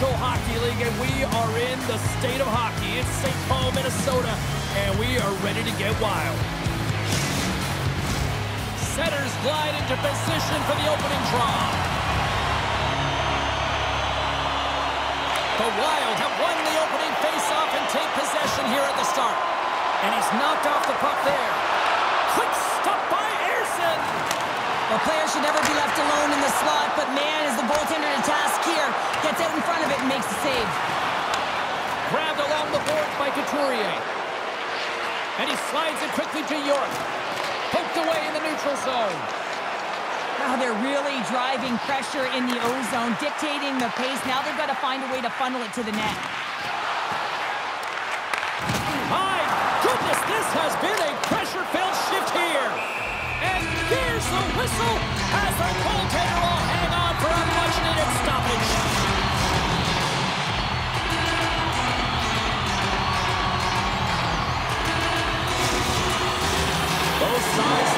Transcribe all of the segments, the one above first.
National Hockey League, and we are in the state of hockey. It's St. Paul, Minnesota, and we are ready to get wild. Setters glide into position for the opening draw. The Wild have won the opening faceoff and take possession here at the start. And he's knocked off the puck there. Quick stop by Ersson. The player should never be left alone in the slot, but man, is the goaltender to task here. Gets out in front of it and makes the save. Grabbed along the boards by Couturier. And he slides it quickly to York. Poked away in the neutral zone. Now they're really driving pressure in the O-zone, dictating the pace. Now they've got to find a way to funnel it to the net. My goodness, this has been whistle as the goaltender will hang on for a much-needed stoppage. Both sides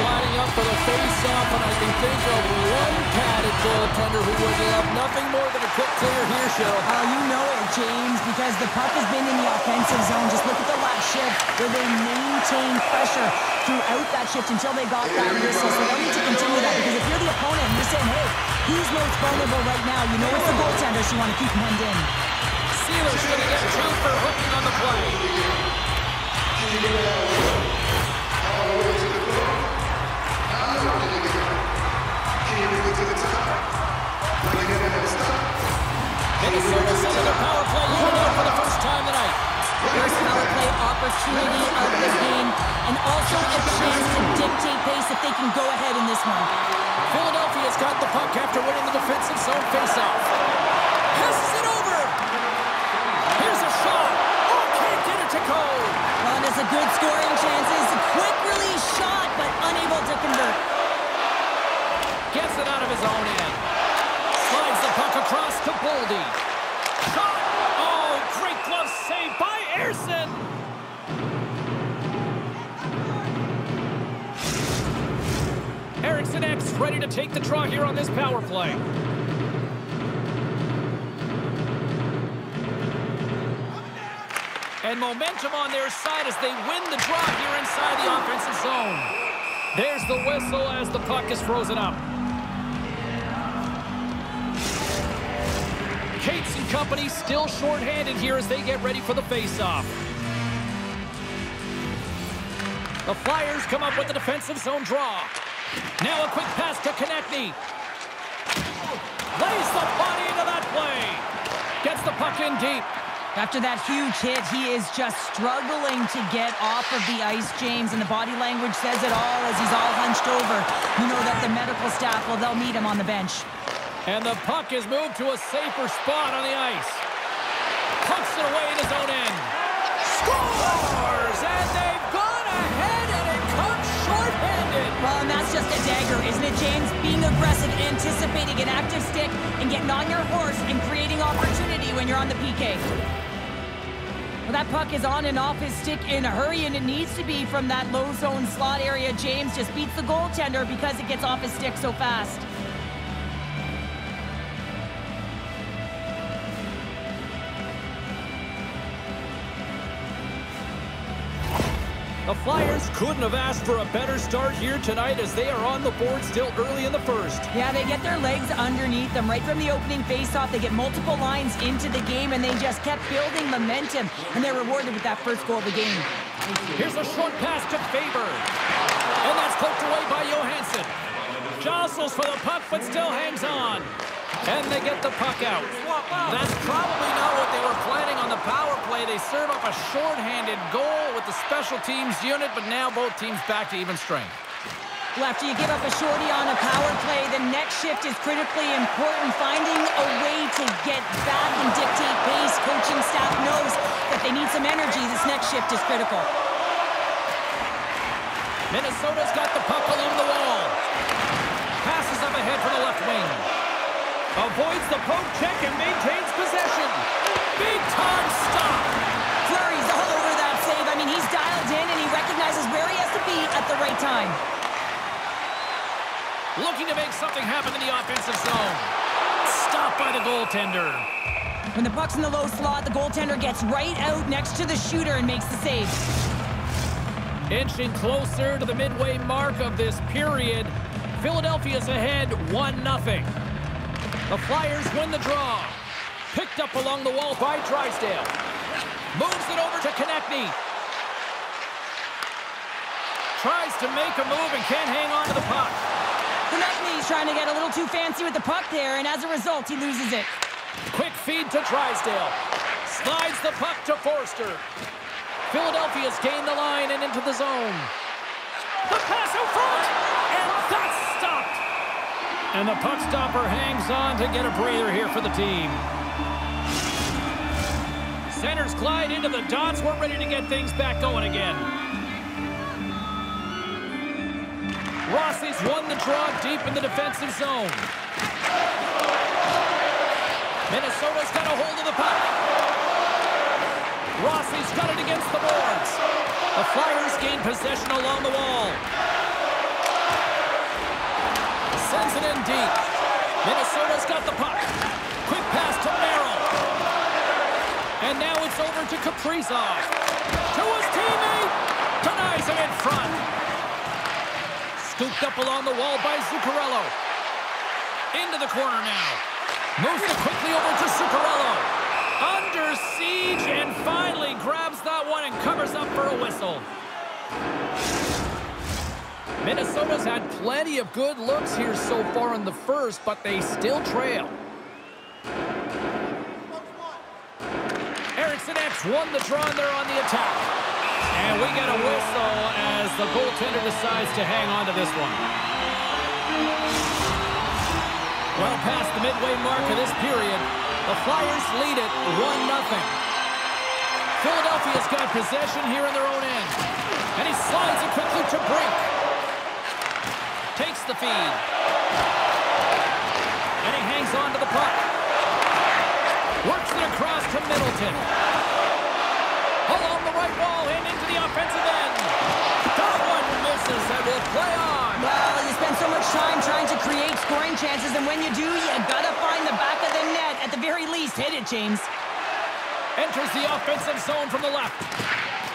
up for the face-off, and I can think of one padded goaltender who would love nothing more than a quick clear here, Show. Oh, uh, you know it, James, because the puck has been in the offensive zone. Just look at the last shift where they maintained pressure throughout that shift until they got that whistle. So they'll need to continue that because if you're the opponent and you're saying, hey, who's most vulnerable right now? You know it's the goaltender, so you want to keep him hemmed in. Seeler's going to get two for hooking on the play. Minnesota sending a power play unit for the first time tonight. First power play opportunity of the game, and also a chance to dictate pace if they can go ahead in this one. Philadelphia's got the puck after winning the defensive zone faceoff. Here's a shot. Oh, good scoring chances. A quick release shot, but unable to convert. Gets it out of his own end. Slides the puck across. Shot. Oh, great glove save by Ersson. Eriksson Ek ready to take the draw here on this power play. And momentum on their side as they win the draw here inside the offensive zone. There's the whistle as the puck is frozen up. Company still shorthanded here as they get ready for the faceoff. The Flyers come up with the defensive zone draw. Now a quick pass to Konecny. Lays the body into that play. Gets the puck in deep. After that huge hit, he is just struggling to get off of the ice, James, and the body language says it all as he's all hunched over. You know that the medical staff, well, they'll meet him on the bench. And the puck is moved to a safer spot on the ice. Pucks it away in his own end. Scores! And they've gone ahead and it comes shorthanded. Well, and that's just a dagger, isn't it, James? Being aggressive, anticipating an active stick, and getting on your horse and creating opportunity when you're on the PK. Well, that puck is on and off his stick in a hurry, and it needs to be from that low zone slot area. James just beats the goaltender because it gets off his stick so fast. The Flyers couldn't have asked for a better start here tonight as they are on the board still early in the first. Yeah, they get their legs underneath them right from the opening faceoff. They get multiple lines into the game, and they just kept building momentum, and they're rewarded with that first goal of the game. Here's a short pass to Faber. And that's poked away by Johansson. Jostles for the puck, but still hangs on. And they get the puck out. That's probably not what they were planning on the power play. They serve up a shorthanded goal with the special teams unit, but now both teams back to even strength. Well, after you give up a shorty on a power play, the next shift is critically important. Finding a way to get back and dictate pace. Coaching staff knows that they need some energy. This next shift is critical. Minnesota's got the puck along the wall. Passes up ahead for the left wing. Avoids the poke check and maintains possession. Big time stop. Fleury's all over that save. I mean, he's dialed in and he recognizes where he has to be at the right time. Looking to make something happen in the offensive zone. Stopped by the goaltender. When the puck's in the low slot, the goaltender gets right out next to the shooter and makes the save. Inching closer to the midway mark of this period, Philadelphia's ahead 1-0. The Flyers win the draw. Picked up along the wall by Drysdale. Moves it over to Konecny. Tries to make a move and can't hang on to the puck. Konecny's trying to get a little too fancy with the puck there, and as a result, he loses it. Quick feed to Drysdale. Slides the puck to Foerster. Philadelphia's gained the line and into the zone. The pass out front, and that's stopped. And the puck stopper hangs on to get a breather here for the team. Centers glide into the dots. We're ready to get things back going again. Rossi's won the draw deep in the defensive zone. Minnesota's got a hold of the puck. Rossi's got it against the boards. The Flyers gain possession along the wall. Sends it in deep. Minnesota's got the puck. Quick pass to Merrill. And now it's over to Kaprizov. To his teammate. Denies him in front. Scooped up along the wall by Zuccarello. Into the corner now. Moves it quickly over to Zuccarello. Under siege and finally grabs that one and covers up for a whistle. Minnesota's had plenty of good looks here so far in the first, but they still trail. Eriksson Ek won the draw and they're on the attack. And we get a whistle as the goaltender decides to hang on to this one. Well past the midway mark of this period, the Flyers lead it 1-0. Philadelphia's got possession here in their own end. And he slides it quickly to Brink. Takes the feed. And he hangs on to the puck. Works it across to Middleton. Along the right wall and into the offensive end. That one misses and will play on. Well, you spend so much time trying to create scoring chances, and when you do, you gotta find the back of the net. At the very least, hit it, James. Enters the offensive zone from the left.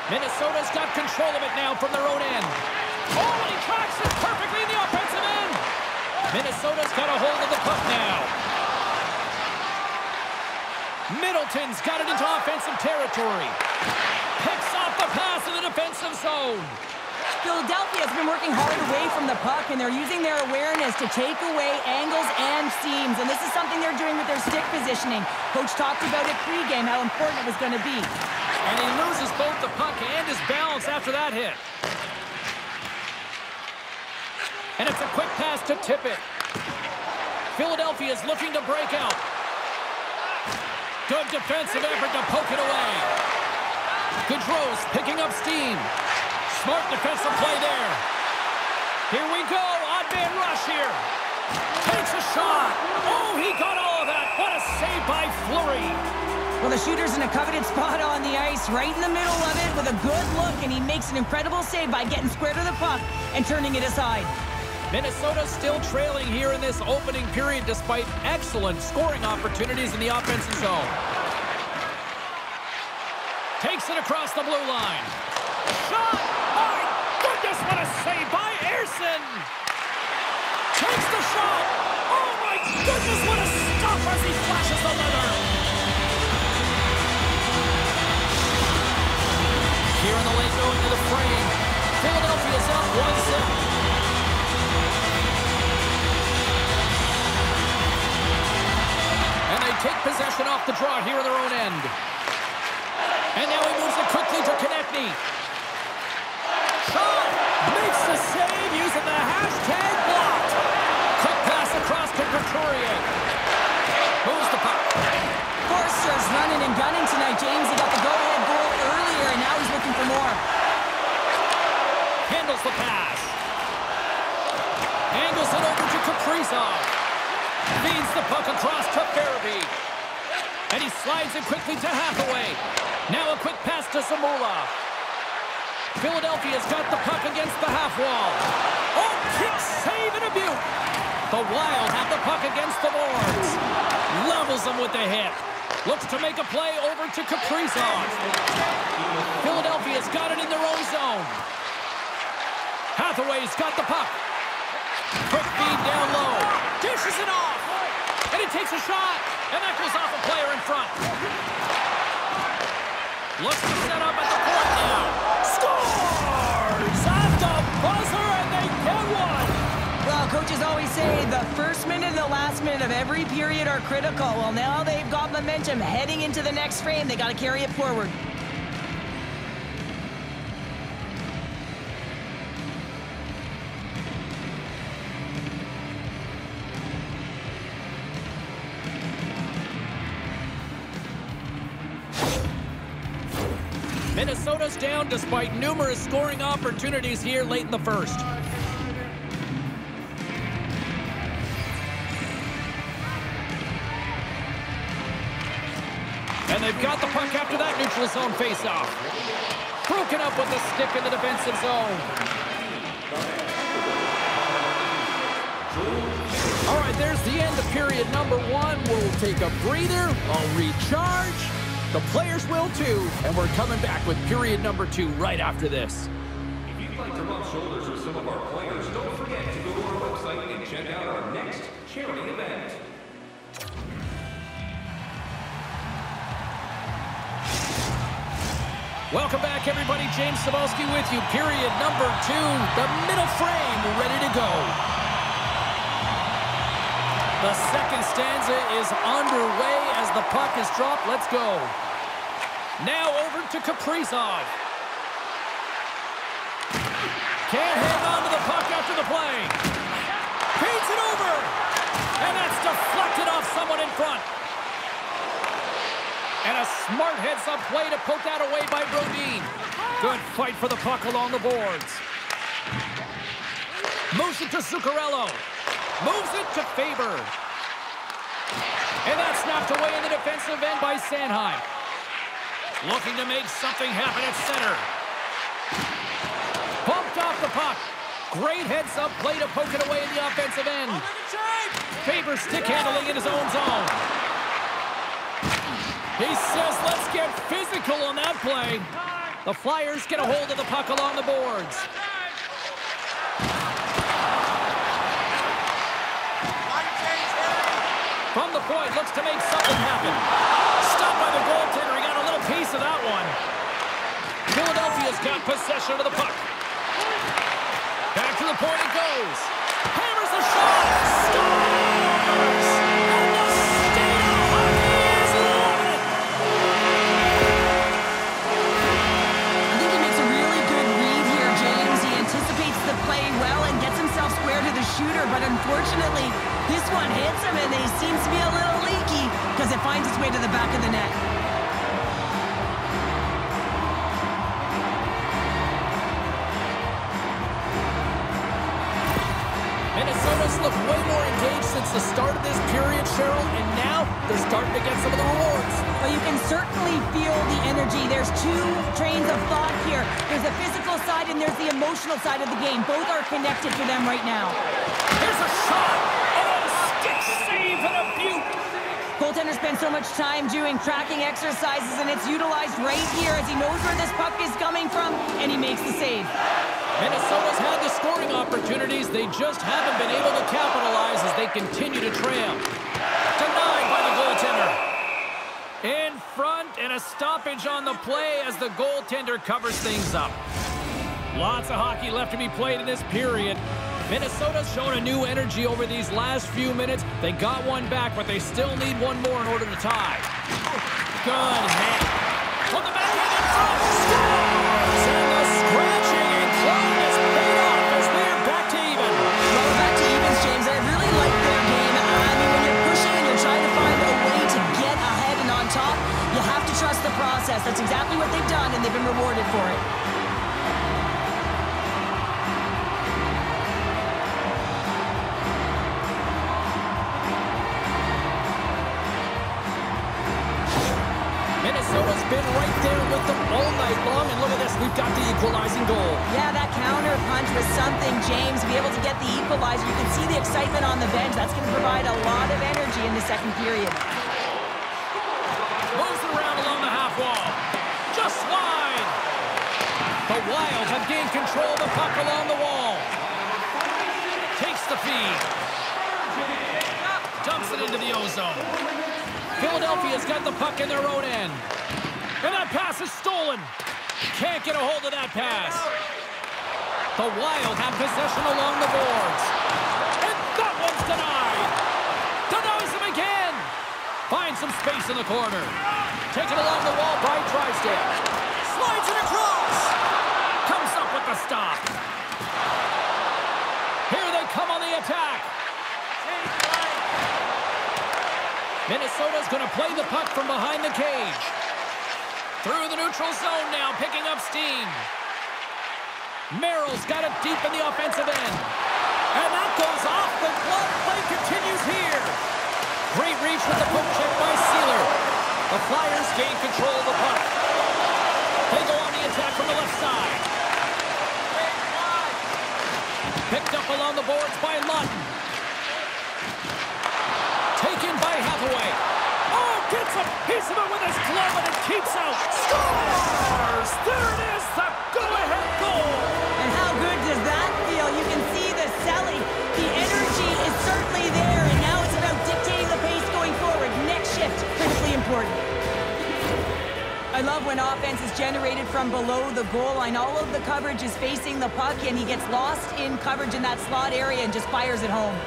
Minnesota's got control of it now from their own end. Oh, and he tracks it perfectly in the offensive end. Minnesota's got a hold of the puck now. Middleton's got it into offensive territory. Picks off the pass in the defensive zone. Philadelphia has been working hard away from the puck, and they're using their awareness to take away angles and seams. And this is something they're doing with their stick positioning. Coach talked about it pregame, how important it was going to be. And he loses both the puck and his balance after that hit. And it's a quick pass to Tippett. Philadelphia is looking to break out. Good defensive effort to poke it away. Gaudreau's picking up steam. Smart defensive play there. Here we go. Odd man rush here. Takes a shot. Oh, he got all of that. What a save by Fleury. Well, the shooter's in a coveted spot on the ice, right in the middle of it with a good look, and he makes an incredible save by getting square to the puck and turning it aside. Minnesota still trailing here in this opening period despite excellent scoring opportunities in the offensive zone. Takes it across the blue line. Shot! My goodness, what a save by Ersson! Takes the shot! Oh my goodness, what a stop as he flashes the leather! Here in the late going to the frame, Philadelphia's up 1-0. Take possession off the draw here in their own end. And now he moves it quickly to Konecny. Shot! Makes the save using the hashtag blocked. Quick pass across to Couturier. Moves the puck. Foerster's running and gunning tonight, James. He got the go-ahead goal earlier, and now he's looking for more. Handles the pass. Angles it over to Kaprizov. The puck across to Farabee. And he slides it quickly to Hathaway. Now a quick pass to Zamula. Philadelphia's got the puck against the half wall. Oh, kick save and a beaut. The Wild have the puck against the boards. Levels them with the hit. Looks to make a play over to Kaprizov. Philadelphia's got it in their own zone. Hathaway's got the puck. Quick feed down low. Dishes it off. And he takes a shot. And that goes off a player in front. Looks to set up at the point now. Scores! At the buzzer, and they get one! Well, coaches always say the first minute and the last minute of every period are critical. Well, now they've got momentum heading into the next frame. They got to carry it forward. Despite numerous scoring opportunities here late in the first. And they've got the puck after that neutral zone faceoff. Broken up with the stick in the defensive zone. All right, there's the end of period number one. We'll take a breather. I'll recharge. The players will too. And we're coming back with period number two right after this. If you'd like to rub shoulders with some of our players, don't forget to go to our website and check out our next charity event. Welcome back, everybody. James Cybulski with you. Period number two. The middle frame ready to go. The second stanza is underway as the puck is dropped. Let's go. Now over to Kaprizov. Can't hang on to the puck after the play. Paints it over. And that's deflected off someone in front. And a smart heads-up play to poke that away by Brodin. Good fight for the puck along the boards. It to Zuccarello. Moves it to Faber. And that's knocked away in the defensive end by Sanheim. Looking to make something happen at center. Bumped off the puck. Great heads-up play to poke it away in the offensive end. Faber stick handling in his own zone. He says, let's get physical on that play. The Flyers get a hold of the puck along the boards. From the point, looks to make something happen. Stopped by the goaltender. He got a little piece of that one. Philadelphia's got possession of the puck. Back to the point it goes. Hammers the shot. Scores! But unfortunately, this one hits him and he seems to be a little leaky because it finds its way to the back of the net. Minnesota's looked way more engaged since the start of this period, Cheryl, and now they're starting to get some of the rewards. But you can certainly feel the energy. There's two trains of thought here. There's the physical side and there's the emotional side of the game. Both are connected for them right now. Here's a shot. Oh, stick save and a beaut. Goaltender spends so much time doing tracking exercises, and it's utilized right here as he knows where this puck is coming from, and he makes the save. Minnesota's had the scoring opportunities. They just haven't been able to capitalize as they continue to trail. Denied by the goaltender. In front and a stoppage on the play as the goaltender covers things up. Lots of hockey left to be played in this period. Minnesota's shown a new energy over these last few minutes. They got one back, but they still need one more in order to tie. Good hit. From the backhand in front. Scores! And the scratching and clawing is paid off as they're back to even. Well, back to evens, James. I really like their game. I mean, when you're pushing and you're trying to find a way to get ahead and on top, you have to trust the process. That's exactly what they've done, and they've been rewarded for it. Minnesota's been right there with them all night long. And look at this, we've got the equalizing goal. Yeah, that counter punch was something, James. Be able to get the equalizer. You can see the excitement on the bench. That's going to provide a lot of energy in the second period. Rolls it around along the half wall. Just wide. The Wilds have gained control of the puck along the wall. Takes the feed. Dumps it into the ozone. Philadelphia's got the puck in their own end. And that pass is stolen. Can't get a hold of that pass. The Wild have possession along the boards. And that one's denied. Denies him again. Finds some space in the corner. Taken along the wall by Drysdale. Slides it across. Comes up with the stop. Here they come on the attack. Minnesota's going to play the puck from behind the cage. Through the neutral zone now, picking up steam. Merrill's got it deep in the offensive end. And that goes off the glove. Play continues here. Great reach with the poke check by Seeler. The Flyers gain control of the puck. They go on the attack from the left side. Picked up along the boards by Laughton. Taken by Hathaway. Of it with his glove and it keeps out. Scores! There it is, the go-ahead goal. And how good does that feel? You can see the selling. The energy is certainly there, and now it's about dictating the pace going forward. Next shift, critically important. I love when offense is generated from below the goal line. All of the coverage is facing the puck, and he gets lost in coverage in that slot area and just fires it home.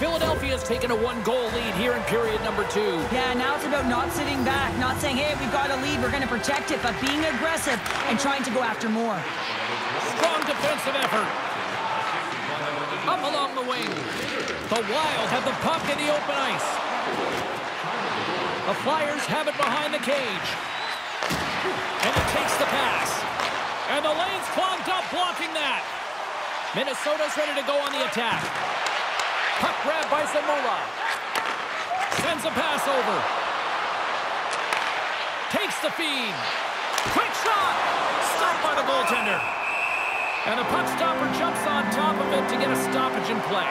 Philadelphia's taken a one-goal lead here in period number two. Yeah, now it's about not sitting back, not saying, hey, we've got a lead, we're going to protect it, but being aggressive and trying to go after more. Strong defensive effort. Up along the wing. The Wild have the puck in the open ice. The Flyers have it behind the cage. And it takes the pass. And the lane's clogged up blocking that. Minnesota's ready to go on the attack. Puck grab by Zamula. Sends a pass over. Takes the feed. Quick shot. Stopped by the goaltender. And the puck stopper jumps on top of it to get a stoppage in play.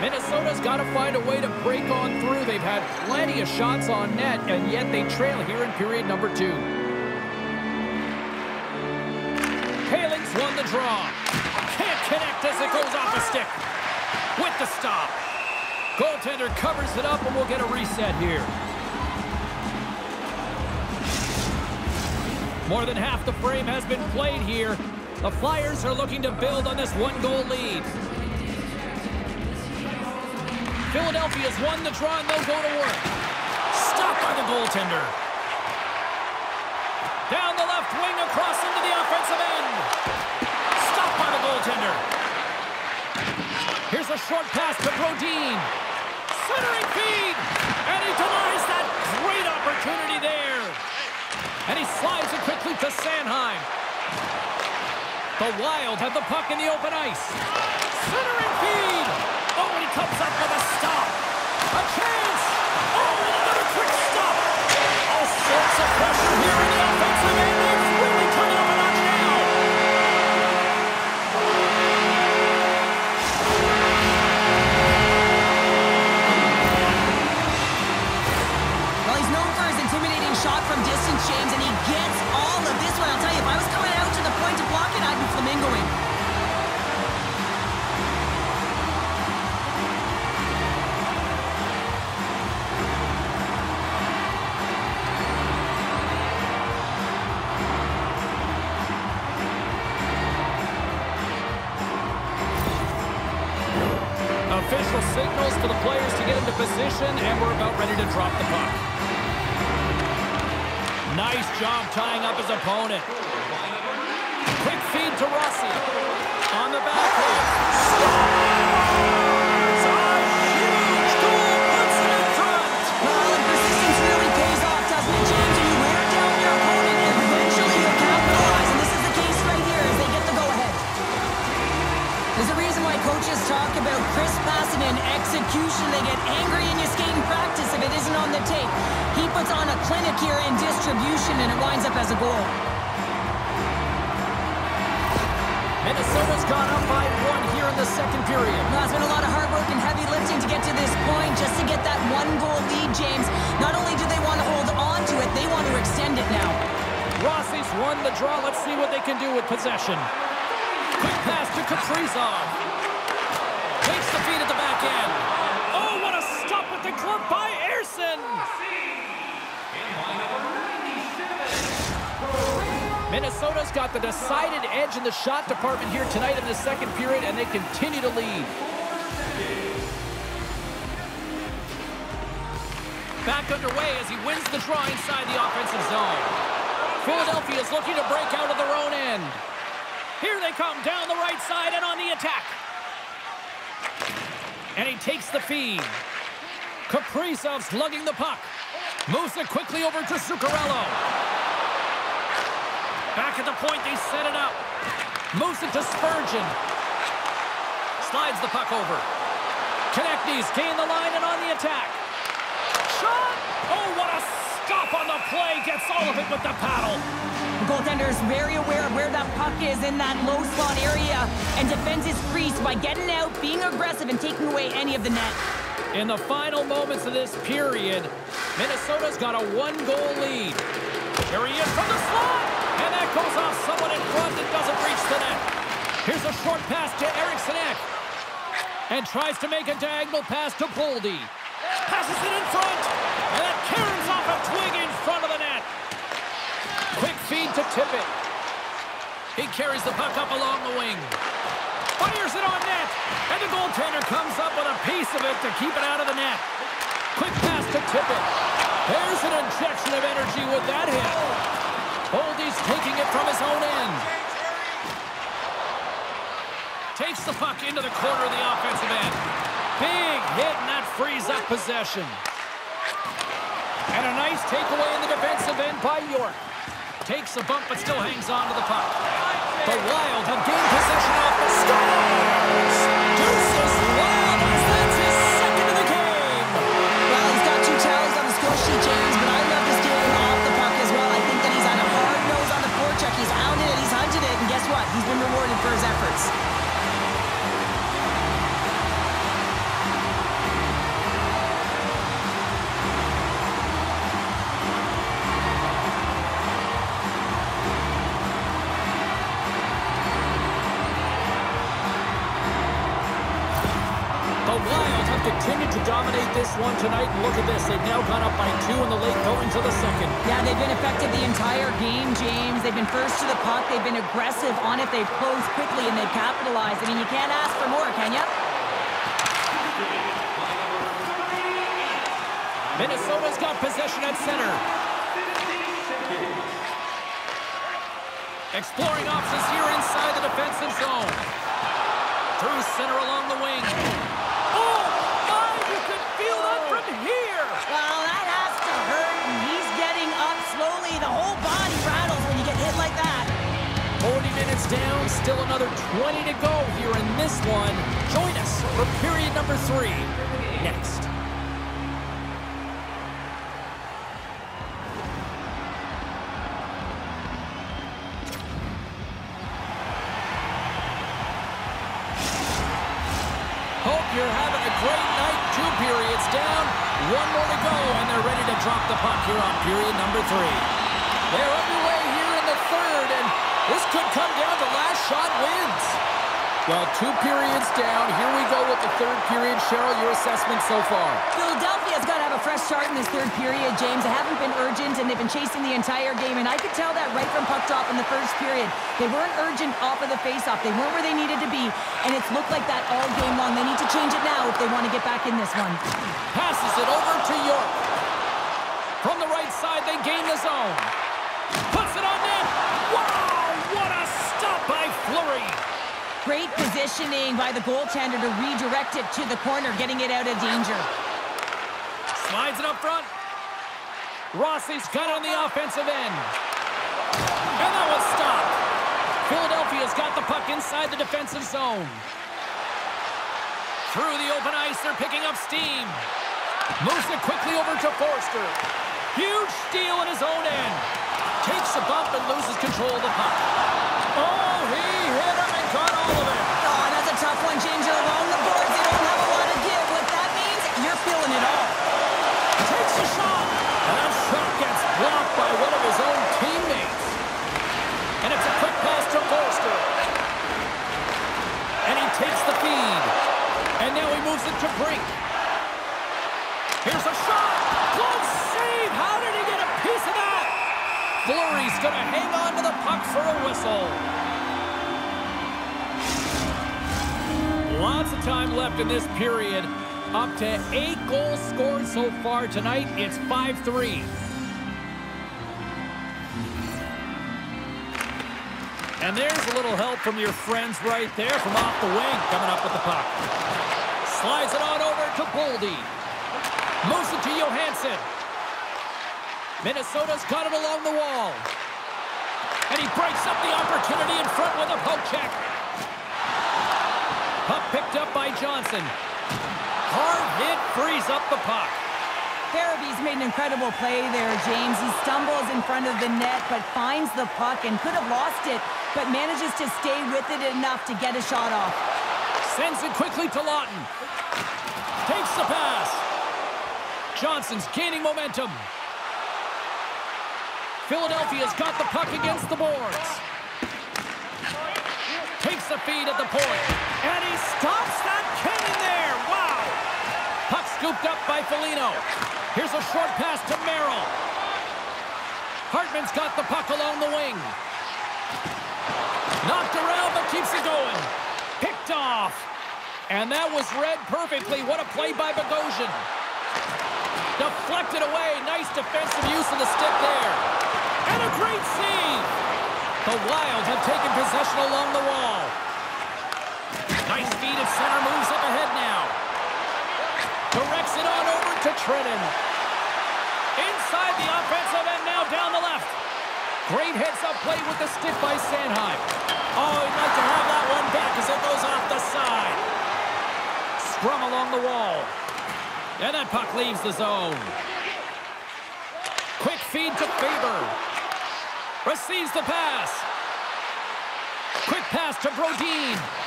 Minnesota's got to find a way to break on through. They've had plenty of shots on net, and yet they trail here in period number two. Stop. Goaltender covers it up, and we'll get a reset here. More than half the frame has been played here. The Flyers are looking to build on this one-goal lead. Philadelphia's won the draw, and they'll go to work. Stopped by the goaltender. Down the left wing, across into the offensive end. Stopped by the goaltender. Here's a short pass to Brodin. Centering feed, and he denies that great opportunity there. And he slides it quickly to Sanheim. The Wild have the puck in the open ice. Centering feed. Oh, and he comes up with a stop. A chance. Oh, and another quick stop. All sorts of pressure here in the offensive the tape. He puts on a clinic here in distribution, and it winds up as a goal. Minnesota's gone up by one here in the second period. Well, it's been a lot of hard work and heavy lifting to get to this point, just to get that one-goal lead, James. Not only do they want to hold on to it, they want to extend it now. Rossi's won the draw. Let's see what they can do with possession. Quick pass to Kaprizov. Takes the feed at the back end. Oh, what a stop with the glove by Ersson. Minnesota's got the decided edge in the shot department here tonight in the second period, and they continue to lead. Back underway as he wins the draw inside the offensive zone. Philadelphia is looking to break out of their own end. Here they come down the right side and on the attack. And he takes the feed. Kaprizov's lugging the puck. Moves it quickly over to Zuccarello. Back at the point, they set it up. Moves it to Spurgeon. Slides the puck over. Konecny's gain the line and on the attack. Shot! Oh, what a stop on the play. Gets all of it with the paddle. The goaltender is very aware of where that puck is in that low slot area and defends his crease by getting out, being aggressive, and taking away any of the net. In the final moments of this period, Minnesota's got a one-goal lead. Here he is from the slot! Goes off someone in front and doesn't reach the net. Here's a short pass to Eriksson Ek. And tries to make a diagonal pass to Boldy. Passes it in front. And that caroms off a twig in front of the net. Quick feed to Tippett. He carries the puck up along the wing. Fires it on net. And the goaltender comes up with a piece of it to keep it out of the net. Quick pass to Tippett. There's an injection of energy with that hit. Boldy's taking it from his own end. Takes the puck into the corner of the offensive end. Big hit, and that frees up possession. And a nice takeaway in the defensive end by York. Takes a bump, but still hangs on to the puck. The Wild have gained possession off the scores! Deuces Wild for dominate this one tonight. And look at this. They've now gone up by two in the late going to the second. Yeah, they've been effective the entire game, James. They've been first to the puck. They've been aggressive on it. They've closed quickly, and they've capitalized. I mean, you can't ask for more, can you? Minnesota's got possession at center. Exploring options here inside the defensive zone. Through center along the wing. Minutes down, still another 20 to go here in this one. Join us for period number three next. Hope you're having a great night. Two periods down, one more to go, and they're ready to drop the puck here on period number three. They're underway here in the third, and this could come to last shot wins. Well, two periods down. Here we go with the third period. Cheryl, your assessment so far? Philadelphia's got to have a fresh start in this third period, James. They haven't been urgent, and they've been chasing the entire game, and I could tell that right from puck drop in the first period. They weren't urgent off of the faceoff. They weren't where they needed to be, and it's looked like that all game long. They need to change it now if they want to get back in this one. Passes it over to York. From the right side, they gain the zone. Puts it on net. Wow, what a stop by Fleury. Great positioning by the goaltender to redirect it to the corner, getting it out of danger. Slides it up front. Rossi's got on the offensive end. And that was stopped. Philadelphia's got the puck inside the defensive zone. Through the open ice, they're picking up steam. Moves it quickly over to Foerster. Huge steal in his own end. Takes a bump and loses control of the puck. Oh, he hit him caught all of it. Oh, that's a tough one, James. You're along the boards. You don't have a lot of give. What that means, you're feeling it all. Takes the shot. And that shot gets blocked by one of his own teammates. And it's a quick pass to Foerster. And he takes the feed. And now he moves it to Brink. Here's a shot. Close save. How did he get a piece of that? Fleury's going to hang on to the puck for a whistle. Time left in this period. Up to eight goals scored so far tonight. It's 5-3. And there's a little help from your friends right there from off the wing coming up with the puck. Slides it on over to Boldy. Moves it to Johansson. Minnesota's got it along the wall. And he breaks up the opportunity in front with a poke check. Picked up by Johnson. Hard hit frees up the puck. Farabee's made an incredible play there, James. He stumbles in front of the net, but finds the puck and could have lost it, but manages to stay with it enough to get a shot off. Sends it quickly to Laughton. Takes the pass. Johnson's gaining momentum. Philadelphia's got the puck against the boards. Takes the feed at the point. And he stops that cannon there. Wow. Puck scooped up by Foligno. Here's a short pass to Merrill. Hartman's got the puck along the wing. Knocked around, but keeps it going. Picked off. And that was read perfectly. What a play by Bogosian. Deflected away. Nice defensive use of the stick there. And a great save. The Wild have taken possession along the wall. Nice feed at center. Moves up ahead now. Directs it on over to Trenin. Inside the offensive end now down the left. Great heads-up play with the stick by Sanheim. Oh, he'd like to have that one back as it goes off the side. Scrum along the wall. And that puck leaves the zone. Quick feed to Faber. Receives the pass. Quick pass to Brodin.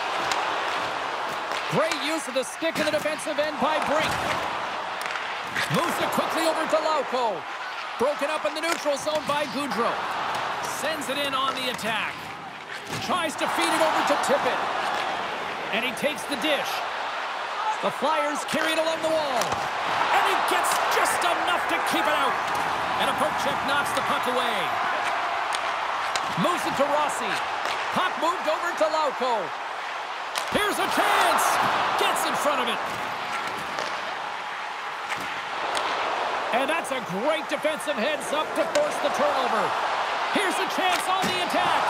Great use of the stick in the defensive end by Brink. Moves it quickly over to Lauko. Broken up in the neutral zone by Gaudreau. Sends it in on the attack. Tries to feed it over to Tippett. And he takes the dish. The Flyers carry it along the wall. And he gets just enough to keep it out. And a poke check knocks the puck away. Moves it to Rossi. Puck moved over to Lauko. Chance. Gets in front of it. And that's a great defensive heads up to force the turnover. Here's a chance on the attack.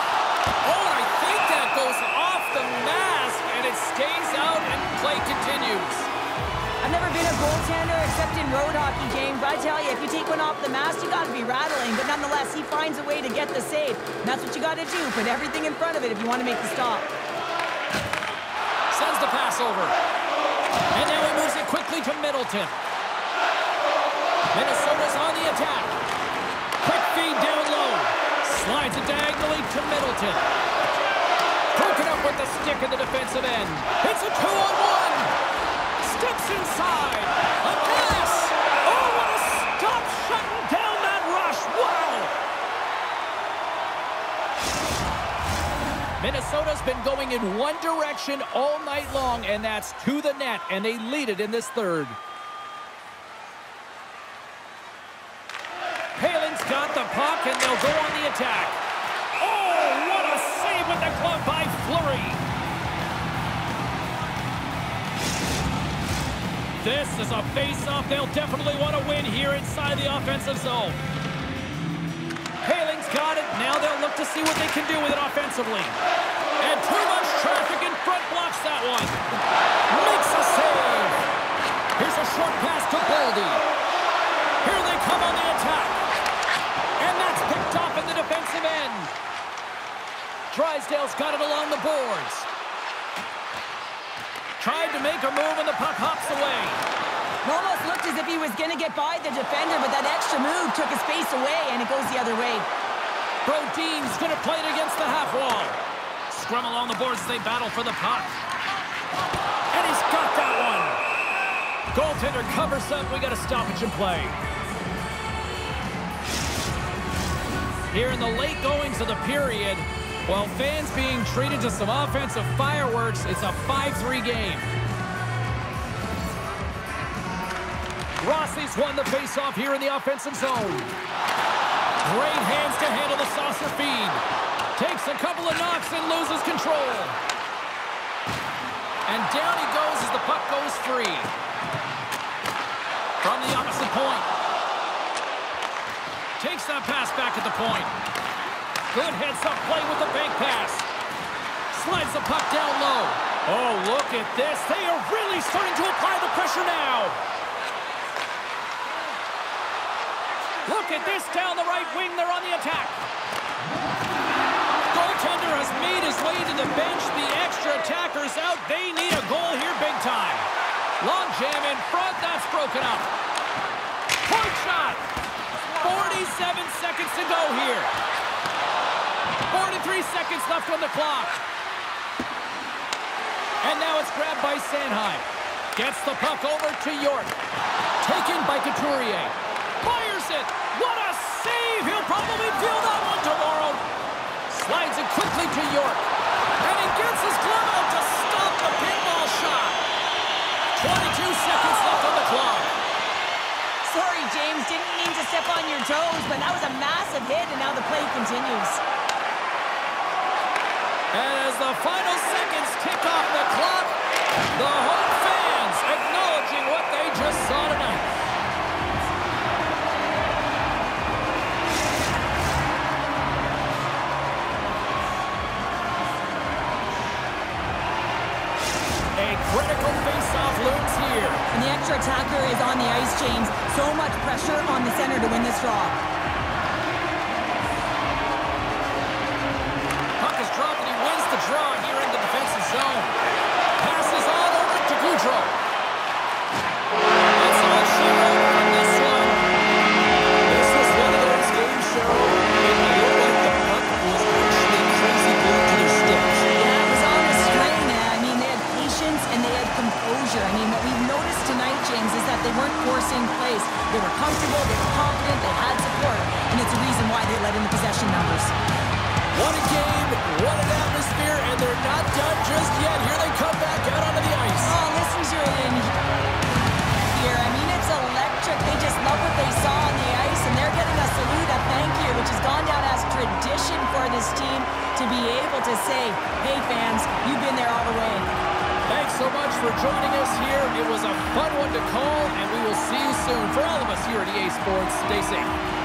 Oh, I think that goes off the mask, and it stays out, and play continues. I've never been a goaltender except in road hockey, James. But I tell you, if you take one off the mask, you got to be rattling. But nonetheless, he finds a way to get the save. And that's what you got to do. Put everything in front of it if you want to make the stop. Over. And now he moves it quickly to Middleton. Minnesota's on the attack. Quick feed down low. Slides it diagonally to Middleton. Broken up with the stick in the defensive end. It's a two-on-one. Steps inside. A Minnesota's been going in one direction all night long, and that's to the net, and they lead it in this third. Palin's got the puck, and they'll go on the attack. Oh, what a save with the glove by Fleury. This is a face-off they'll definitely want to win here inside the offensive zone. Got it. Now they'll look to see what they can do with it offensively. And too much traffic in front blocks that one. Makes a save. Here's a short pass to Boldy. Here they come on the attack. And that's picked off in the defensive end. Drysdale's got it along the boards. Tried to make a move and the puck hops away. Almost looked as if he was going to get by the defender, but that extra move took his face away, and it goes the other way. Brodin's going to play it against the half wall. Scrum along the boards as they battle for the puck. And he's got that one. Goaltender covers up. We got a stoppage in play. Here in the late goings of the period, while fans being treated to some offensive fireworks, it's a 5-3 game. Rossi's won the faceoff here in the offensive zone. Great handle the saucer feed. Takes a couple of knocks and loses control. And down he goes as the puck goes free. From the opposite point. Takes that pass back at the point. Good heads-up play with the bank pass. Slides the puck down low. Oh, look at this. They are really starting to apply the pressure now. Look at this down the right wing. They're on the attack. Goaltender has made his way to the bench. The extra attackers out. They need a goal here big time. Long jam in front. That's broken up. Point shot. 47 seconds to go here. 43 seconds left on the clock. And now it's grabbed by Sanheim. Gets the puck over to York. Taken by Couturier. Fires it. What a save. He'll probably feel that one tomorrow. Slides it quickly to York. And he gets his glove out to stop the pinball shot. 22 seconds left on the clock. Sorry, James. Didn't mean to step on your toes, but that was a massive hit, and now the play continues. And as the final seconds tick off the clock, the home fans acknowledging what they just saw tonight. A critical face-off looms here. And the extra attacker is on the ice, James. So much pressure on the center to win this draw. Puck is dropped and he wins the draw here in the defensive zone. What a game, what an atmosphere, and they're not done just yet. Here they come back out onto the ice. Oh, listen to it in here. I mean, it's electric. They just love what they saw on the ice, and they're getting a salute, a thank you, which has gone down as tradition for this team to be able to say, hey, fans, you've been there all the way. Thanks so much for joining us here. It was a fun one to call, and we will see you soon. For all of us here at EA Sports, stay safe.